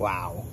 Wow.